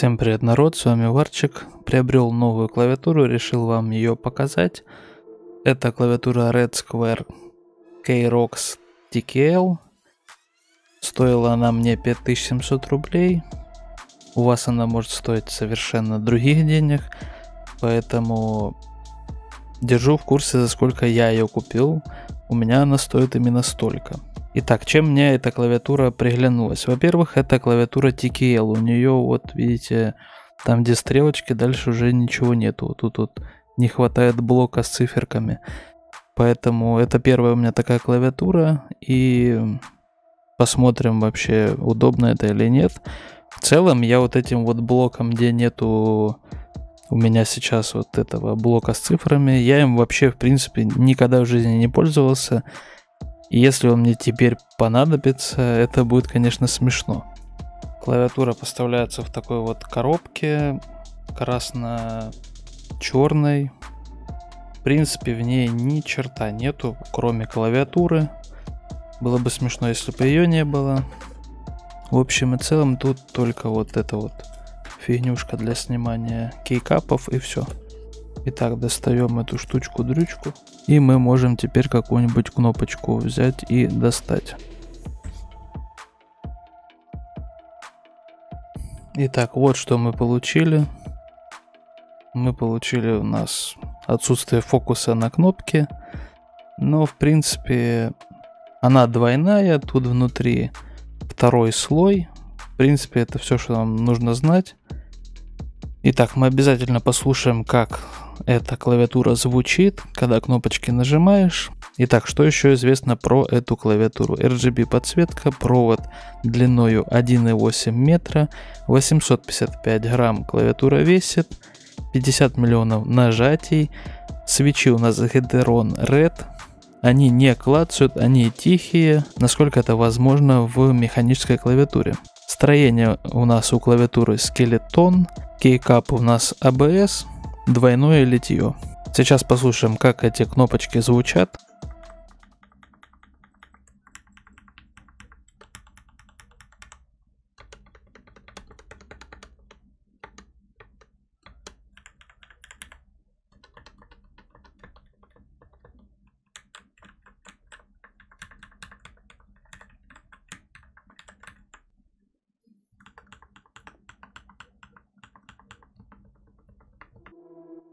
Всем привет, народ, с вами Варчик. Приобрел новую клавиатуру, решил вам ее показать. Это клавиатура Red Square K-Rox TKL. Стоила она мне 5700 рублей. У вас она может стоить совершенно других денег, поэтому держу в курсе, за сколько я ее купил. У меня она стоит именно столько. Итак, чем мне эта клавиатура приглянулась? Во-первых, это клавиатура TKL. У нее, вот видите, там где стрелочки, дальше уже ничего нету. Тут вот не хватает блока с циферками. Поэтому это первая у меня такая клавиатура. И посмотрим вообще, удобно это или нет. В целом, я вот этим вот блоком, где нету у меня сейчас вот этого блока с цифрами, я им вообще, в принципе, никогда в жизни не пользовался. И если он мне теперь понадобится, это будет, конечно, смешно. Клавиатура поставляется в такой вот коробке красно-черной. В принципе, в ней ни черта нету, кроме клавиатуры. Было бы смешно, если бы ее не было. В общем и целом, тут только вот эта вот фигнюшка для снимания кейкапов и все. Итак, достаем эту штучку-дрючку. И мы можем теперь какую-нибудь кнопочку взять и достать. Итак, вот что мы получили. Мы получили у нас отсутствие фокуса на кнопке. Но, в принципе, она двойная. Тут внутри второй слой. В принципе, это все, что нам нужно знать. Итак, мы обязательно послушаем, как эта клавиатура звучит, когда кнопочки нажимаешь. Итак, что еще известно про эту клавиатуру? RGB подсветка, провод длиною 1,8 метра, 855 грамм клавиатура весит, 50 миллионов нажатий, свечи у нас Hedron Red, они не клацают, они тихие, насколько это возможно в механической клавиатуре. Строение у нас у клавиатуры скелетон, кейкап у нас ABS, двойное литье. Сейчас послушаем, как эти кнопочки звучат.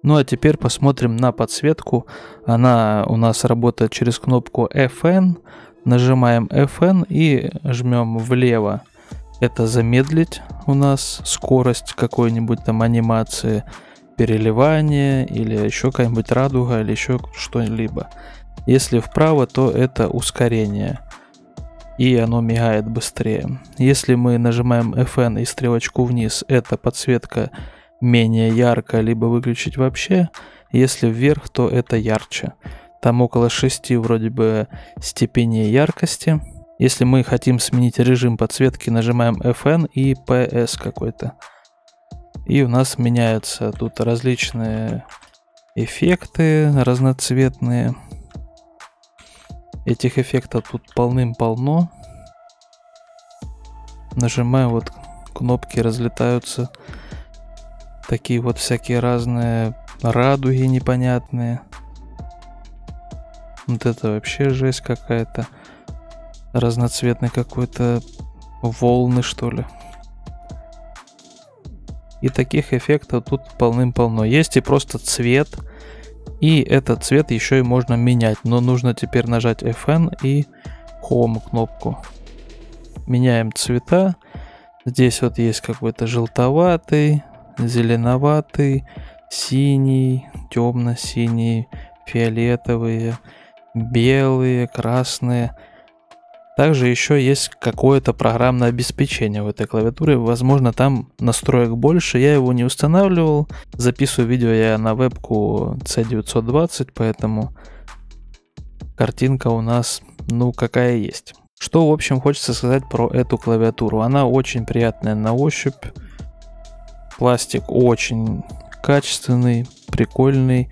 Ну а теперь посмотрим на подсветку. Она у нас работает через кнопку FN. Нажимаем FN и жмем влево. Это замедлить у нас скорость какой-нибудь там анимации, переливания или еще какая-нибудь радуга или еще что-либо. Если вправо, то это ускорение. И оно мигает быстрее. Если мы нажимаем FN и стрелочку вниз, это подсветка менее ярко, либо выключить вообще. Если вверх, то это ярче. Там около 6 вроде бы степеней яркости. Если мы хотим сменить режим подсветки, нажимаем FN и PS какой-то. И у нас меняются тут различные эффекты разноцветные. Этих эффектов тут полным-полно. Нажимаем, вот кнопки разлетаются Такие вот всякие разные радуги непонятные. Вот это вообще жесть какая-то. Разноцветный какой-то волны, что ли. И таких эффектов тут полным-полно. Есть и просто цвет. И этот цвет еще и можно менять. Но нужно теперь нажать FN и Home кнопку. Меняем цвета. Здесь вот есть какой-то желтоватый, зеленоватый, синий, темно-синий, фиолетовые, белые, красные. Также еще есть какое-то программное обеспечение в этой клавиатуре. Возможно, там настроек больше. Я его не устанавливал. Записываю видео я на вебку C920, поэтому картинка у нас, ну, какая есть. Что, в общем, хочется сказать про эту клавиатуру. Она очень приятная на ощупь. Пластик очень качественный, прикольный.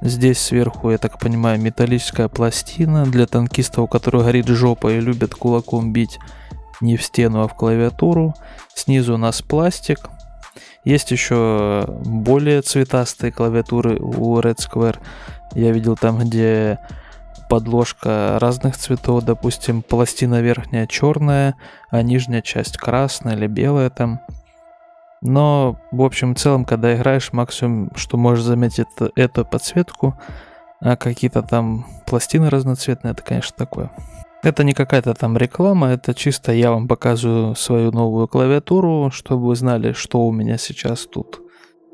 Здесь сверху, я так понимаю, металлическая пластина для танкистов, у которых горит жопа и любят кулаком бить не в стену, а в клавиатуру. Снизу у нас пластик. Есть еще более цветастые клавиатуры у Red Square. Я видел там, где подложка разных цветов, допустим, пластина верхняя черная, а нижняя часть красная или белая там. Но, в общем, в целом, когда играешь, максимум, что можешь заметить, это, эту подсветку, а какие-то там пластины разноцветные, это, конечно, такое. Это не какая-то там реклама, это чисто я вам показываю свою новую клавиатуру, чтобы вы знали, что у меня сейчас тут,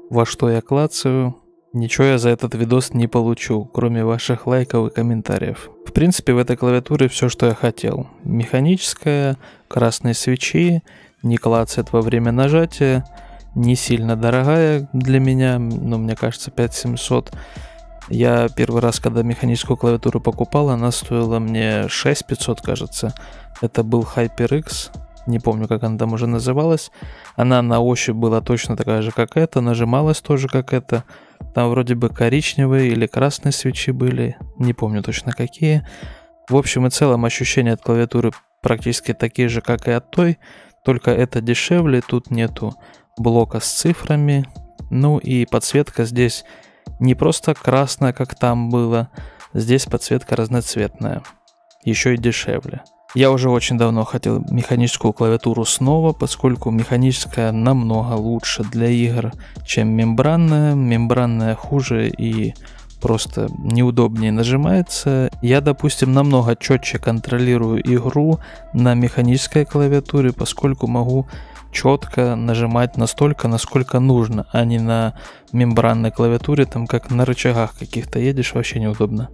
во что я клацаю. Ничего я за этот видос не получу, кроме ваших лайков и комментариев. В принципе, в этой клавиатуре все, что я хотел. Механическая, красные свечи, не клацает во время нажатия, не сильно дорогая для меня, но мне кажется 5700. Я первый раз, когда механическую клавиатуру покупал, она стоила мне 6500, кажется. Это был HyperX, не помню, как она там уже называлась. Она на ощупь была точно такая же, как эта, нажималась тоже, как это. Там вроде бы коричневые или красные свечи были, не помню точно какие. В общем и целом ощущения от клавиатуры практически такие же, как и от той, только это дешевле, тут нету блока с цифрами. Ну и подсветка здесь не просто красная, как там было, здесь подсветка разноцветная, еще и дешевле. Я уже очень давно хотел механическую клавиатуру снова, поскольку механическая намного лучше для игр, чем мембранная. Мембранная хуже и просто неудобнее нажимается. Я, допустим, намного четче контролирую игру на механической клавиатуре, поскольку могу четко нажимать настолько, насколько нужно, а не на мембранной клавиатуре, там как на рычагах каких-то едешь, вообще неудобно.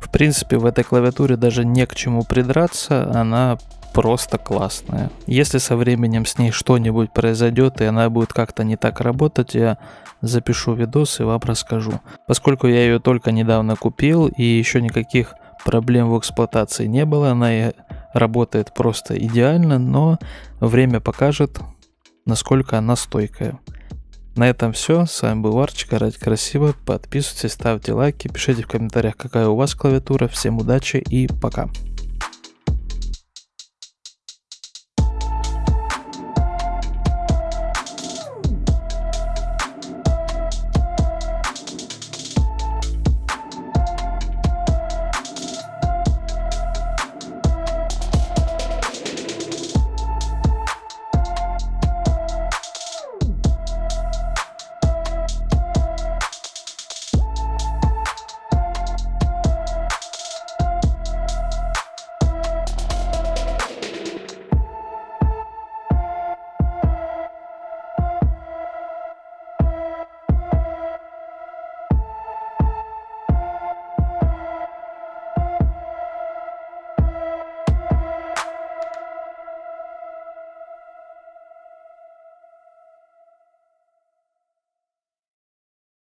В принципе, в этой клавиатуре даже не к чему придраться, она просто классная. Если со временем с ней что-нибудь произойдет и она будет как-то не так работать, я запишу видос и вам расскажу. Поскольку я ее только недавно купил и еще никаких проблем в эксплуатации не было, она работает просто идеально, но время покажет, насколько она стойкая. На этом все. С вами был Варчик. Ради красиво. Подписывайтесь, ставьте лайки, пишите в комментариях, какая у вас клавиатура. Всем удачи и пока.